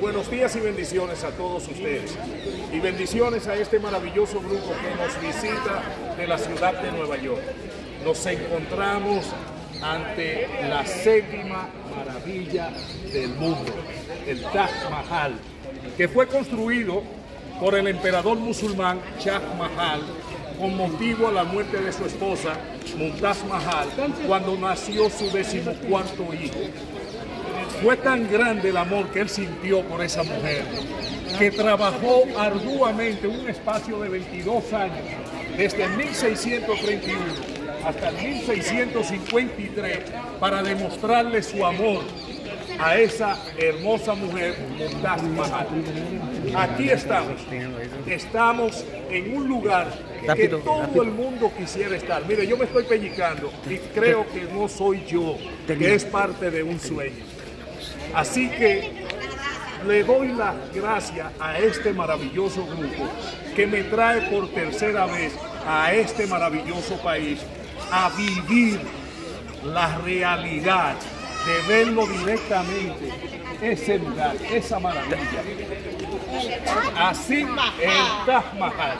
Buenos días y bendiciones a todos ustedes. Y bendiciones a este maravilloso grupo que nos visita de la ciudad de Nueva York. Nos encontramos ante la séptima maravilla del mundo, el Taj Mahal, que fue construido por el emperador musulmán Shah Mahal con motivo a la muerte de su esposa Mumtaz Mahal cuando nació su decimocuarto hijo. Fue tan grande el amor que él sintió por esa mujer que trabajó arduamente un espacio de 22 años, desde 1631 hasta 1653, para demostrarle su amor a esa hermosa mujer, Mumtaz Mahal. Aquí estamos. Estamos en un lugar que todo el mundo quisiera estar. Mire, yo me estoy pellizcando y creo que no soy yo, que es parte de un sueño. Así que le doy las gracias a este maravilloso grupo que me trae por tercera vez a este maravilloso país a vivir la realidad de verlo directamente, ese lugar, esa maravilla. Así el Taj Mahal.